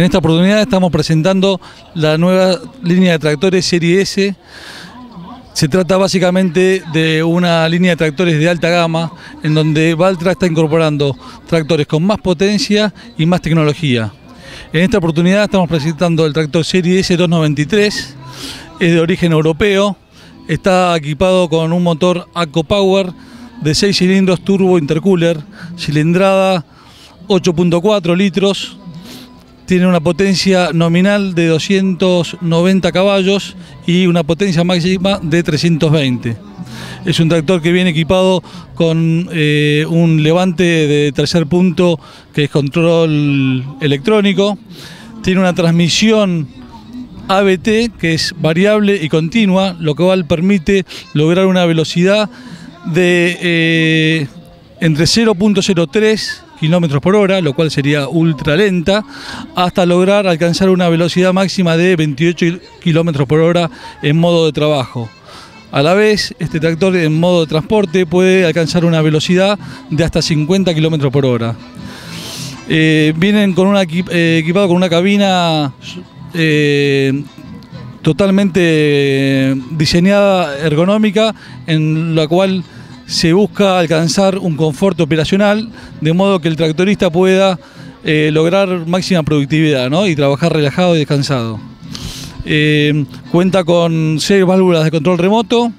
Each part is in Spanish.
En esta oportunidad estamos presentando la nueva línea de tractores Serie S. Se trata básicamente de una línea de tractores de alta gama en donde Valtra está incorporando tractores con más potencia y más tecnología. En esta oportunidad estamos presentando el tractor Serie S293, es de origen europeo, está equipado con un motor ACO Power de 6 cilindros turbo intercooler, cilindrada 8.4 litros, tiene una potencia nominal de 290 caballos y una potencia máxima de 320. Es un tractor que viene equipado con eh, un levante de tercer punto que es control electrónico. Tiene una transmisión ABT que es variable y continua, lo cual permite lograr una velocidad de eh, entre 0.03 kilómetros por hora, lo cual sería ultra lenta, hasta lograr alcanzar una velocidad máxima de 28 kilómetros por hora en modo de trabajo. A la vez, este tractor en modo de transporte puede alcanzar una velocidad de hasta 50 kilómetros por hora. Eh, vienen con una, eh, equipado con una cabina eh, totalmente diseñada ergonómica en la cual se busca alcanzar un confort operacional de modo que el tractorista pueda eh, lograr máxima productividad y trabajar relajado y descansado. Eh, cuenta con seis válvulas de control remoto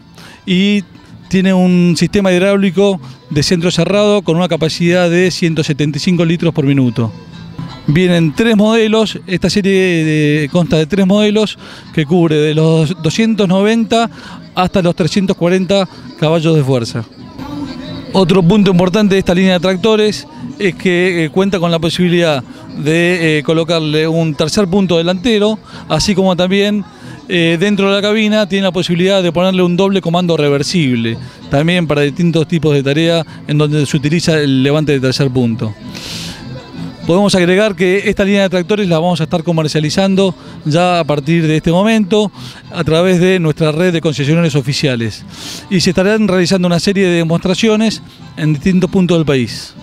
y tiene un sistema hidráulico de centro cerrado con una capacidad de 175 litros por minuto. Vienen tres modelos, esta serie consta de tres modelos que cubre de los 290 hasta los 340 caballos de fuerza. Otro punto importante de esta línea de tractores es que eh, cuenta con la posibilidad de eh, colocarle un tercer punto delantero, así como también eh, dentro de la cabina tiene la posibilidad de ponerle un doble comando reversible, también para distintos tipos de tareas en donde se utiliza el levante de tercer punto. Podemos agregar que esta línea de tractores la vamos a estar comercializando ya a partir de este momento a través de nuestra red de concesionarios oficiales y se estarán realizando una serie de demostraciones en distintos puntos del país.